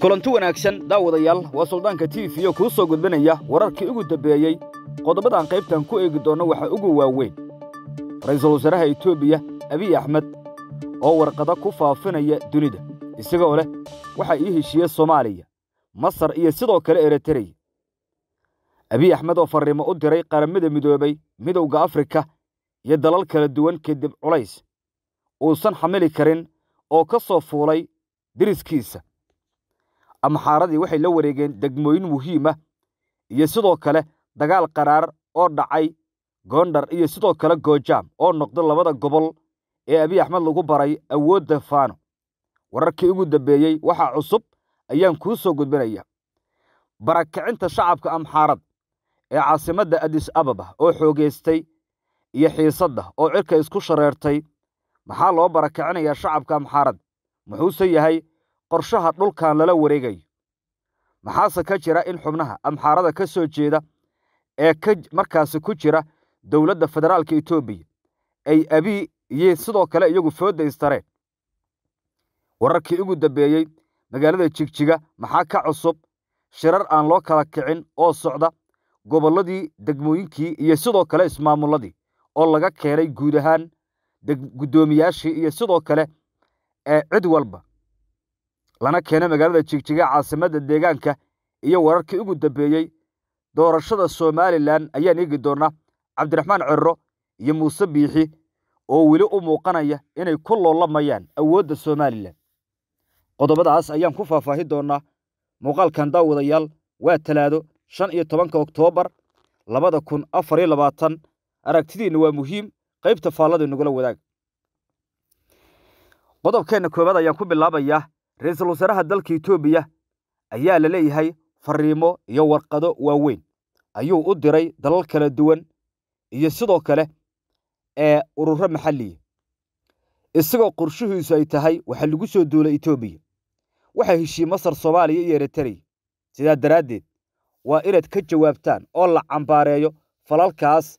kulanti wanaagsan daawadayaal waa suldaanka t v o kuu soo gudbinaya wararkii ugu dambeeyey qodobadaan qaybtan ku eegi doonno waxa ugu waaweyn. Ra'iisul wasaaraha etoobiya abiy axmed oo warqado ku faafinaya dunida. Isagoo leh waxaa ii heshiiye soomaaliya masar iyo sidoo kale eritreya abiy axmed oo farriimo u diray qaramada midoobay midowda afrika iyo dalal kala duwan kadib culays. Uusan xamili karin oo ka soo fuulay deriskiisa amxaaradii waxay la wareegeen degmooyin muhiim ah iyo sidoo kale dagaal qaraar oo dhacay goondhar iyo sidoo kale goojaam oo noqda labada gobol ee abiy axmed lagu baray awoodda faano wararkii ugu dambeeyey waxaa cusub ayaan kuu soo gudbinaya barakicinta shacabka amxaarad ee caasimadda adis ababa oo xoogaystay iyo xiisadda oo cirka isku shareertay maxaa loo barakicinayaa shacabka amxaarad muxuuse yahay qorshaha dhulkan lala wareegayo. Maxaase ka jira in xubnaha? Amxaarada ka soo jeeda ee ka markaasi ku jira dowladda federaalka etoobiya ay abiy iyo sidoo kale iyagu foodda istareen. Wararkii ugu dambeeyey magaalada jigjiga maxaa ka cusub? Shirar aan loo kala kicin oo socda gobolladii degmooyinkii iyo sidoo kale ismaamulladii oo laga keenay guud ahaan guddoomiyaashii iyo sidoo kale ee cid walba lana keenay magaalada jigjiga caasimadda deegaanka iyo wararkii ugu dambeeyey doorashada somalilan ayaan eegi doonnaa cabdiraxmaan cerro iyo muuse biixi oo weli u muuqanaya inay ku loolamayaan awoodda somalilan qodobadaas ayaan ku faahfaahi doonnaa muuqaalkan daawadayaal waa talaado shan iyo tobanka oktoobar labada kun afar iyo labaatan. Aragtidiinna waa muhiim qaybta faallada nagula wadaag. Qodobkeenna koowaad ayaan ku bilaabayaa ra'iisul wasaaraha dalka etoobiya ayaa la leeyahay farriimo iyo warqado waaweyn. Ayuu u diray dalal kala duwan iyo sidoo kale ee ururo maxalliya isagoo qorshihiisu ay tahay waxaa lagu soo duulay etoobiya waxaa heshiiye masar soomaaliya iyo eritreya sidaa daraaddeed waa inaad ka jawaabtaan oo la cambaareeyo falalkaas.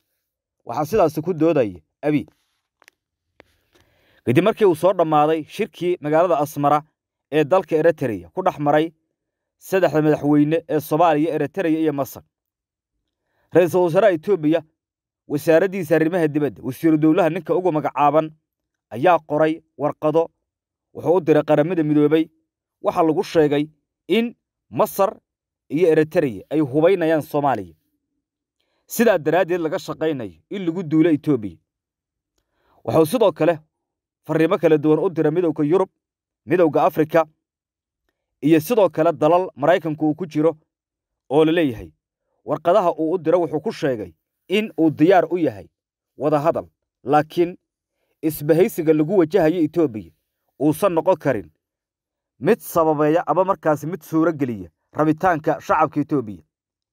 Waxaa sidaasi ku doodaya abiy. Kadib markii uu soo dhammaaday shirkii magaalada asmara ee dalka eritreya ku dhex maray saddexda madaxweyne ee soomaaliya eritreya iyo masar. Ra'iisul wasaaraha etoobiya wasaaraddiisa arrimaha dibadda wasiiru dowlaha ninka ugu magacaaban ayaa qoray warqado. Wuxuu u diray qaramada midoobey waxaa lagu sheegay in masar iyo eritreya ay hubaynayaan soomaaliya. Sidaa daraaddeed laga shaqaynayo in lagu duulo etoobiya wuxuu sidoo kale farriimo kala duwan u diray midowda yurub midowda afrika iyo sidoo kale dalal maraykanku uu ku jiro oo la leeyahay. Warqadaha uu u diro wuxuu ku sheegay in uu diyaar u yahay wadahadal laakiin isbahaysiga lagu wajahayo etoobiya uusan noqon karin mid sababeeya ama markaasi mid suuro geliya rabitaanka shacabka etoobiya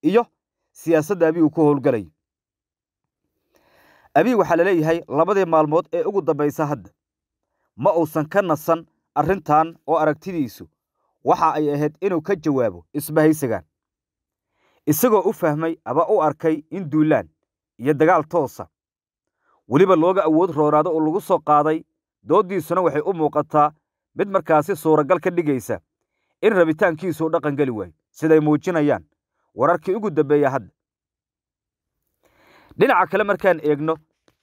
iyo siyaasadda abiy uu ku howlgalayo abiy waxaa la leeyahay labadii maalmood ee ugu dambaysa hadda ma uusan ka nasan arrintan oo aragtidiisu waxa ay ahayd inuu ka jawaabo isbahaysigan. Isagoo u fahmay ama u arkay in duulaan iyo dagaal toosa. Weliba looga awood roonaado oo lagu soo qaaday dooddiisuna waxay u muuqataa mid markaasi suuragal ka dhigaysa in rabitaankiisuu dhaqan geli waayo siday muujinayaan wararkii ugu dambeeya hadda. Dhinaca kale markaan eegno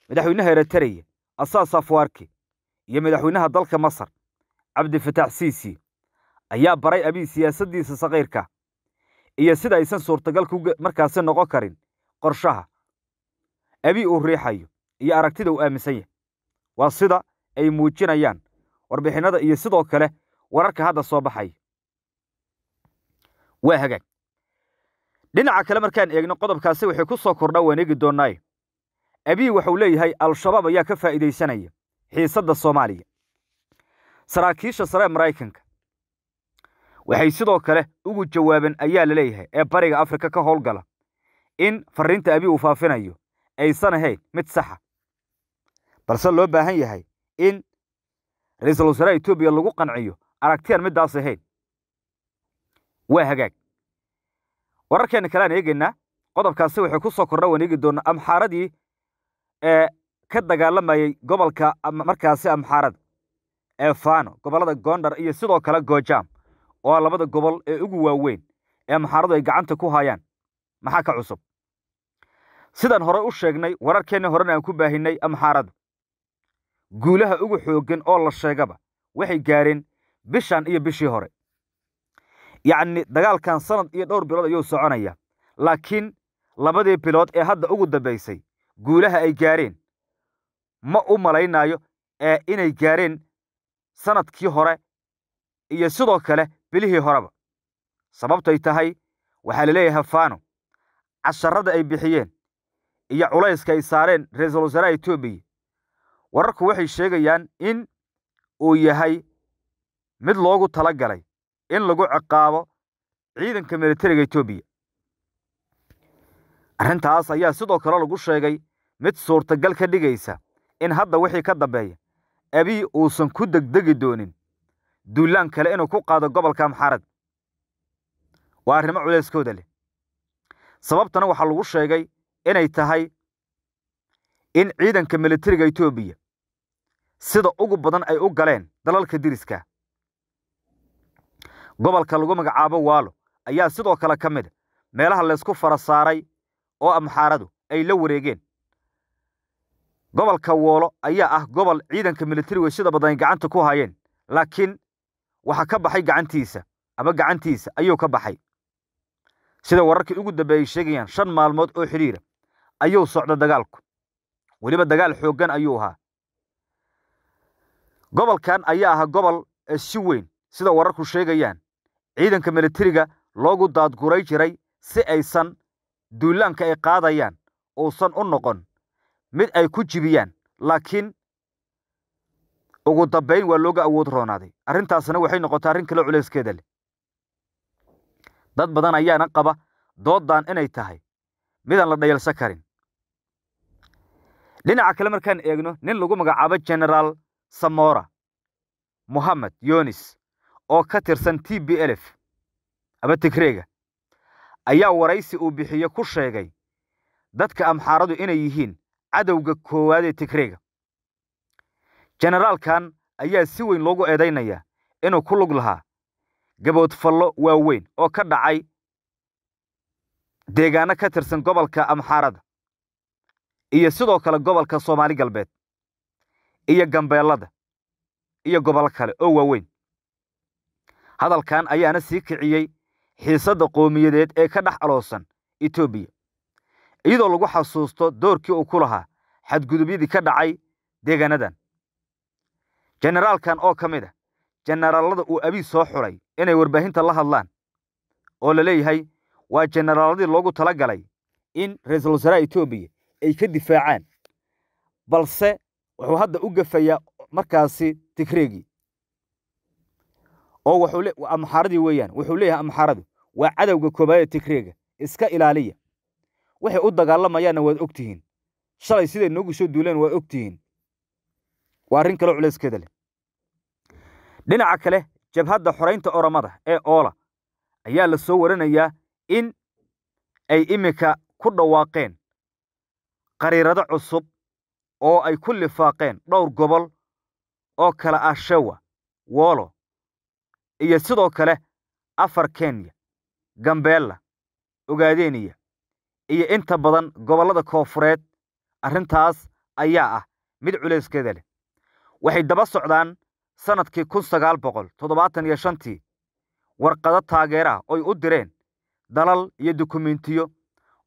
madaxweynaha eritreya asaas afwaarki iyo madaxweynaha dalka masar cabdifatax siisi ayaa baray abiy siyaasaddiisa sakiirka iyo sida aysan suurtagal markaasi noqon karin qorshaha. Abiy uu riixayo iyo aragtida uu aaminsan yahay. Waa sida ay muujinayaan warbixinnada iyo sidoo kale wararka hadda soo baxaya waa hagaag. Dhinaca kale markaan eegno qodobkaasi waxay ku soo kordhaa waan eegi doonnaaye abiy waxuu leeyahay al-shabaab ayaa ka faa'iidaysanaya xiisadda soomaaliya saraakiisha sare ee maraykanka. Waxay sidoo kale ugu jawaabeen ayaa la leeyahay ee bariga afrika ka howlgala in farriinta abiy uu faafinayo aysan ahayn mid saxa. Balse loo baahan yahay in ra'iisul wasaaraha etoobiya lagu qanciyo aragtiyaan middaas ahayn. Waa hagaag. Wararkeenna kaleaan eegaynaa qodobkaasi waxay ku soo kordha waan eegi doonnaa amxaaradii ee ka dagaalamayay gobolka markaasi amxaarada ee faano gobollada goondhar iyo sidoo kale goojaam oo labada gobol ee ugu waaweyn ee amxaaradu ay gacanta ku hayaan. Maxaa ka cusub? Sidaan hore u sheegnay wararkeennii horena aan ku baahinnay amxaaradu guulaha ugu xooggan oo la sheegaba waxay gaareen bishan iyo bishii hore. Yacni dagaalkan sanad iyo dhowr bilood ayuu soconaya laakiin labadii bilood ee hadda ugu dambaysay guulaha ay gaareen ma u malaynaayo ee inay gaareen sannadkii hore iyo sidoo kale bilihii horeba. Sababtay tahay waxaa la leeyahay hafano casharrada ay bixiyeen iyo culayska ay saareen ra'iisul wasaaraha etoobiya wararku waxay sheegayaan in uu yahay mid loogu tala galay in lagu ciqaabo ciidanka militariga etoobiya arrintaas ayaa sidoo kale lagu sheegay mid suurtagal ka dhigaysa in hadda wixii ka dambeeya abiy uusan ku degdegi doonin. Duulaan kale inuu ku qaado gobolka amxaarad waa arrimo culayskooda leh. Sababtana waxaa lagu sheegay inay tahay in ciidanka militariga etoobiya sida ugu badan ay u galeen dalalka diriska gobolka lagu magacaabo waalo ayaa sidoo kale ka mid a meelaha laysku fara saaray oo amxaaradu ay la wareegeen gobolka woolo ayaa ah gobol ciidanka militarigu sida badan ay gacanta ku hayeen laakiin waxaa ka baxay gacantiisa ama gacantiisa ayuu ka baxay. Sida wararkii ugu dambeeyey sheegayaan shan maalmood oo xidhiira ayuu socda dagaalku. Weliba dagaal xooggan ayuu ahaa. Gobolkan ayaa ahaa gobol si weyn sida wararku sheegayaan ciidanka militariga loogu daadguray jiray si aysan duulaanka ay qaadayaan uusan u noqon mid ay ku jibiyaan laakiin ugu dambayn waa looga awood roonaaday. Arrintaasna waxay noqotay arrin kale culayskeeda leh. Dad badan ayaana qaba dooddan inay tahay midaan la dhayalsan karin. Dhinaca kale markaan eegno nin lagu magacaabo genaraal samora mohamed yonis oo ka tirsan t b elf ama tigreega ayaa waraysi uu bixiye ku sheegay dadka amxaaradu inay yihiin cadowga koowaad ee tigreega generaalkan ayaa si weyn loogu eedaynayaa inuu ku lug lahaa gaboodfallo waaweyn oo ka dhacay deegaano ka tirsan gobolka amxaarada iyo sidoo kale gobolka soomaali galbeed iyo gambeellada iyo gobol kale oo waaweyn. Hadalkan ayaana sii kiciyey xiisadda qowmiyadeed ee ka dhex aloosan etoobiya iyadoo lagu xasuusto doorkii uu ku lahaa xadgudubyadii ka dhacay deegaanadan generaalkan oo ka mid a jenaraalada uu abiy soo xulay inay warbaahinta la hadlaan oo la leeyahay waa jenaraaladii loogu tala galay in ra'iisul wasaaraha etoobiya ay ka difaacaan balse wuxuu hadda u gafayaa markaasi tigreegii oo wuxuu amxaaradii weeyaan wuxuu leeyahay amxaaradu waa cadowga koobaad ee tigreega iska ilaaliya waxay u dagaalamayaanna waad og tihiin. Shalay siday noogu soo duuleen waad og tihiin? Waa arrin kaloo culayskeeda leh. Dhinaca kale jabhadda xoraynta oromada ee oola ayaa la soo warinayaa in ay iminka ku dhawaaqeen qariirado cusub oo ay ku lifaaqeen dhowr gobol oo kale ah shewa woolo iyo sidoo kale afar kenya gambeella ogaadeniya iyo inta badan gobollada koofureed arrintaas ayaa ah mid culayskeeda leh waxay daba socdaan sannadkii kun sagaal boqol toddobaatan iyo shantii warqado taageeraah oy u direen dalal iyo dukumentiyo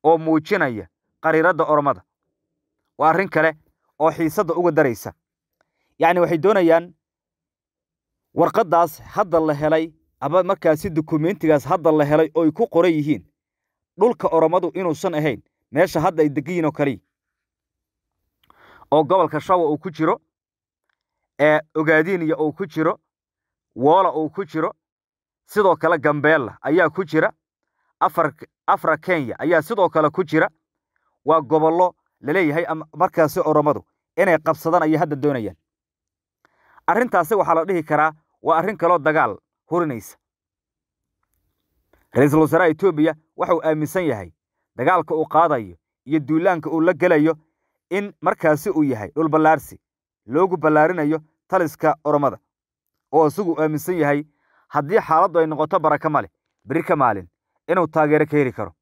oo muujinaya qariiradda oromada. Waa arrin kale oo xiisadda uga daraysa. Yacni waxay doonayaan warqaddaas hadda la helay ama markaasi dukumentigaas hadda la helay ooy ku qoran yihiin dhulka oromadu inuusan ahayn meesha hadda ay degan yihiin oo kaliya oo gobolka shawa uu ku jiro ogaadiniya uu ku jiro woola uu ku jiro sidoo kale gambeella ayaa ku jira afra kenya ayaa sidoo kale ku jira. Waa gobollo la leeyahay markaasi oromadu inay qabsadaan ayay hadda doonayaan. Arrintaasi waxaa la dhihi karaa waa arrin kaloo dagaal hurinaysa ra'iisul wasaaraha etoobiya waxa uu aaminsan yahay dagaalka uu qaadayo iyo duulaanka uu la gelayo in markaasi uu yahay dhul ballaarsi loogu ballaarinayo taliska oromada oo isagu aaminsan yahay haddii xaaladdu ay noqoto baraka male beri ka maalin inuu taageero ka heli karo.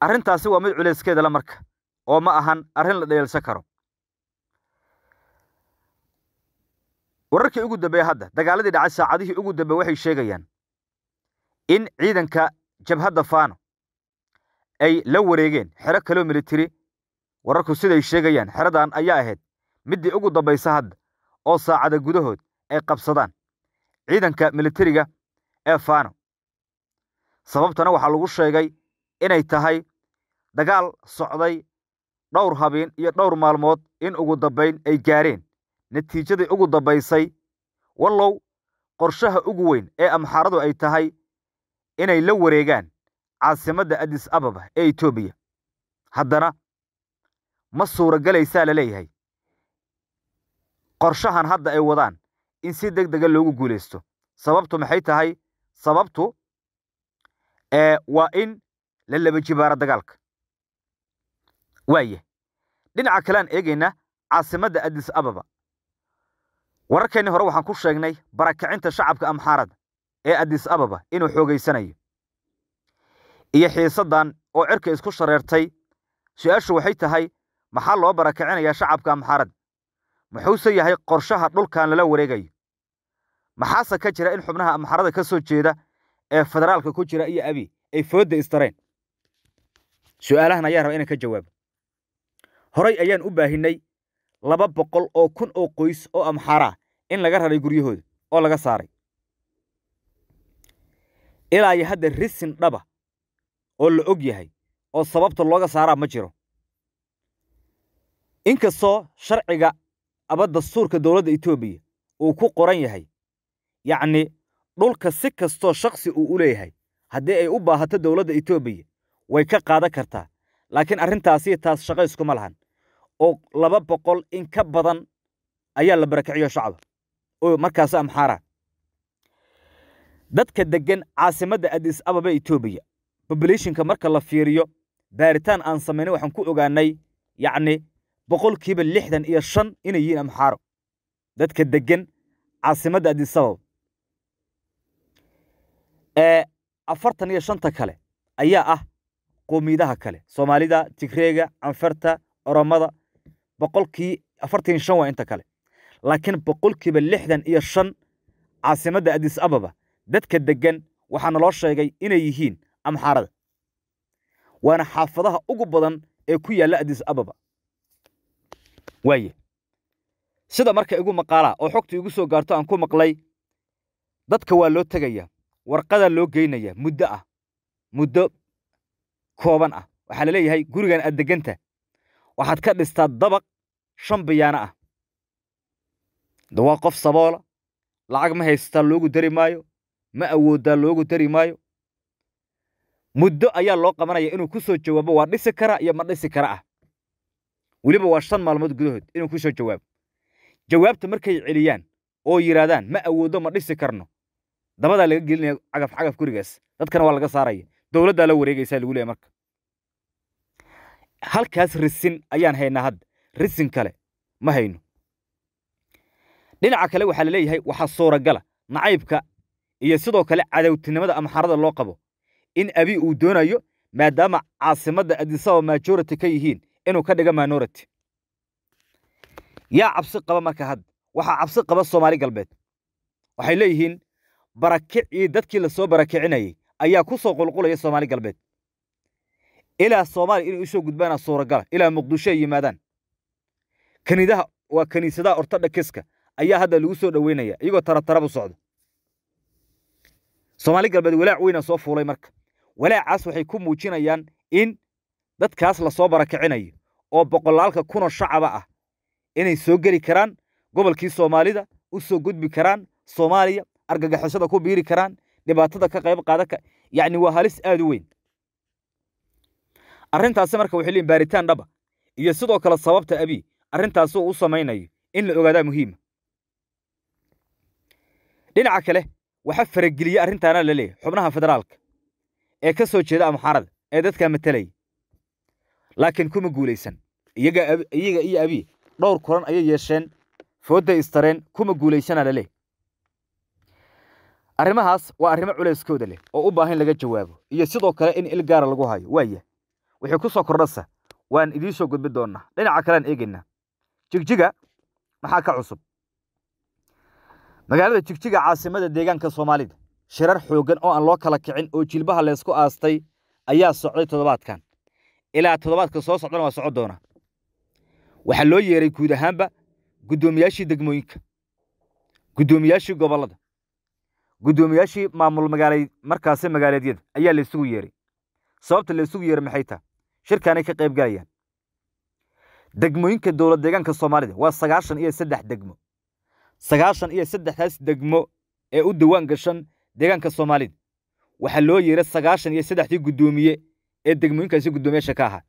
Arrintaasi waa mid culeyskeeda la marka oo ma ahan arrin la dheelsan karo. Wararkii ugu dambeeye hadda dagaaladii dhacay saacadihii ugu dambeeye waxay sheegayaan in ciidanka jabhadda faano ay la wareegeen. Xero kaloo militari wararku siday sheegayaan. Xeradan ayaa ahayd middii ugu dambaysa hadda oo saacada gudahood ay qabsadaan ciidanka militariga ee faano. Sababtana waxaa lagu sheegay inay tahay dagaal socday dhowr habeen iyo dhowr maalmood in ugu dambayn ay gaareen. Natiijadii ugu dambaysay wallow qorshaha ugu weyn ee amxaaradu ay tahay inay la wareegaan caasimadda adis ababa ee etoobiya haddana ma suuragelaysaa la leeyahay qorshahan hadda ay wadaan in si deg dega loogu guulaysto sababtu maxay tahay? Sababtu waa in la laba jibaaro dagaalka. Waaya dhinaca kalean eegaynaa caasimadda adis ababa. Wararkeenni hore waxaan ku sheegnay barakacinta shacabka amxaarada ee adis ababa inuu xoogaysanayo iyo xiisaddan oo cirka isku shareertay su'aashu waxay tahay maxaa loo barakicinayaa shacabka amxaarada muxuuse yahay qorshaha dhulkan lala wareegayo? Maxaase ka jira in xubnaha amxaarada ka soo jeeda ee federaalka ku jira iyo abi ay foodda istareen? Su'aalahan ayaan raba inaan ka jawaabo. Horay ayaan u baahinay laba boqol oo kun oo qoys oo amxaaraa in laga raray guryahooda oo laga saaray ilaa iyo hadda risin dhaba oo la og yahay oo sababta looga saaraa ma jiro. Inkastoo sharciga aba dastuurka dowladda etoobiya uu ku qoran yahay yacni dhulka si kastoo shakhsi uu u leeyahay haddii ay u baahato dowladda etoobiya way ka qaadan kartaa. Laakiin arrintaasi taas shaqo iskuma lahan. Oo laba boqol in ka badan ayaa la barakiciyo shacaba oo markaas amxaara dadka deggan caasimadda adis ababa etoobiya bobulashinka marka la fiiriyo baaritaan aan samaynay waxaan ku ogaanay yacni boqolkiiba lixdan iyo shan inay yihiin amxaaro. Dadka deggan caasimadda adis ababa. Ee afartan iyo shanta kale ayaa ah qowmiyadaha kale. Soomaalida tigreega canfarta oromada boqolkii afartan iyo shan waa inta kale. Laakiin boqolkiiba lixdan iyo shan caasimadda adis ababa dadka deggan waxaa naloo sheegay inay yihiin amxaarada. Waana xaafadaha ugu badan ee ku yaalla adis ababa. Waaye sida marka igu maqaalaa oo xogta igu soo gaarto aan ku maqlay dadka waa loo tegayaa warqadaa loo geynayaa muddo ah muddo kooban ah. Waxaa la leeyahay gurigan aad degganta waxaad ka dhistaa dabaq shan biyaano ah. Da waa qof saboola lacag ma haysataa loogu dari maayo ma awooddaa loogu dari maayo? Muddo ayaa loo qabanaya inuu ku soo jawaabo waa dhisi kara iyo ma dhisi kara ah. Weliba waa shan maalmood gudahood inuu ku soo jawaabo. Jawaabta markay celiyaan oo yidhaahdaan ma awooddo ma dhisi karno. Dabadaa laga gelinaya cagaf cagaf gurigaas. Dadkana waa laga saaraya. Dowladdaa la wareegaysaa lagu leeya marka. Halkaas risin ayaan haynaa hadda risin kale ma hayno. Dhinaca kale waxaa la leeyahay waxaa suuragala nacaybka iyo sidoo kale cadowtinimada amxarada loo qabo. In abi uu doonayo maadaama caasimadda adisaba majority ka yihiin inuu ka dhiga minority. Yaa cabsi qaba marka hadda waxaa cabsi qaba soomaali galbeed. Waxay leeyihiin barakicii dadkii la soo barakicinayey ayaa ku soo qulqulaya soomaali galbeed. Ilaa soomaaliya inay u soo gudbaana suuragala ilaa muqdisho ay yimaadaan. Kaniidaha waa kiniisadaha ortodhakiska ayaa hadda lagu soo dhoweynaya iyagoo taratarabu socda soomaali galbeed walaac weyna soo fuulay marka. Walaacaas waxay ku muujinayaan in dadkaas la soo barakicinayo oo boqolaalka kunoo shacaba ah inay soo geli karaan gobolkii soomaalida u soo gudbi karaan soomaaliya argagixisada ku biiri karaan dhibaatada ka qayb qaadan ka yacni waa halis aad u weyn. Arrintaasi marka waxay leeyihiin baaritaan dhaba iyo sidoo kale sababta abi arrintaasi uu u samaynayo in la ogaadaa muhiima dhinaca kale waxa farageliya arrintaana la leeyahay xubnaha federaalka ee ka soo jeeda amxaarada ee dadkaa matelaya laakiin kuma guulaysan. Iyaga iyo abi dhowr kulan ayay yeesheen foodday istareen kuma guulaysana la leeyahy arrimahaas waa arrimo culayskooda leh oo u baahan laga jawaabo iyo sidoo kale in il gaara lagu hayo. Waaya wixii ku soo kordhasa. Waan idiin soo gudbi doonnaa. Dhinaca kalean eegaynaa. Jigjiga maxaa ka cusub magaalada jigjiga caasimada deegaanka soomaalida shirar xooggan oo aan loo kala kicin oo jilbaha leysku aastay ayaa socday toddobaadkan. Ilaa toddobaadka soo socdana waa socon doona. Waxaa loo yeeray guud ahaanba guddoomiyaashii degmooyinka guddoomiyaashii gobollada guddoomiyaashii maamul magaala markaasi magaaleedyada ayaa laysugu yeeray. Sababta laysugu yeeray maxay taha shirkaanay ka qayb galayaan. Degmooyinka dowlad deegaanka soomaalida waa sagaashan iyo saddex degmo sagaashan iyo saddexdaas degmo ee u dawaan gashan deegaanka soomaalida waxaa loo yeeray sagaashan iyo saddexdii guddoomiye ee degmooyinkaasi guddoomiyaasha ka ahaa.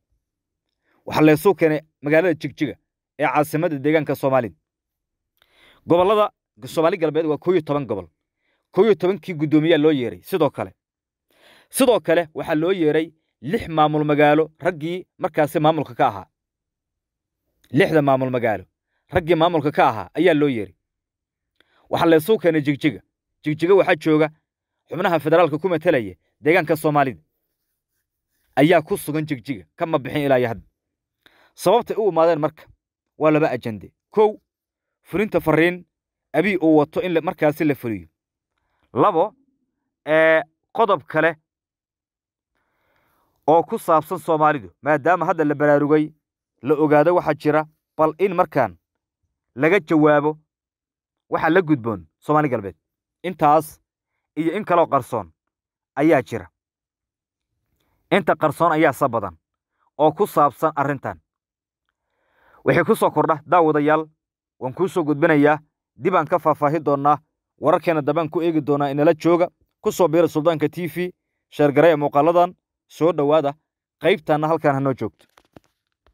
Waxaa laysuu keenay magaalada jigjiga ee caasimadda deegaanka soomaalida gobollada soomaali galbeed waa koo iyo toban gobol. Koo iyo tobankii guddoomiyaa loo yeeray sidoo kale. Sidoo kale waxaa loo yeeray lix maamul magaalo raggii markaasi maamulka ka ahaa. Lixda maamul magaalo raggii maamulka ka ahaa ayaa loo yeeray waxaa laysuu keenay jigjiga. Jigjiga waxaa jooga xubnaha federaalka ku matelaya deegaanka soomaalida. Ayaa ku sugan jigjiga kama bixin ilaa hadda sababtay u imaadeen marka waa laba ajande. Kow fulinta fariin abii uu wato in markaasi la fuliyo. Labo ee qodob kale oo ku saabsan soomaalidu maadaama hadda la baraarugay la ogaado waxaa jira bal in markaan laga jawaabo waxaa la gudboon soomaali galbeed. Intaas iyo in kaloo qarsoon ayaa jira. Inta qarsoon ayaa sa badan oo ku saabsan arrintan. Wixii ku soo kordha daawadayaal waan kuu soo gudbinayaa dib aan ka faahfaahi doonnaa wararkeena dambaan ku eegi doonaa inala jooga ku soo biira suldaanka t v sheergareya muuqaaladan soo dhowaada qaybtaanna halkaan hanoo joogto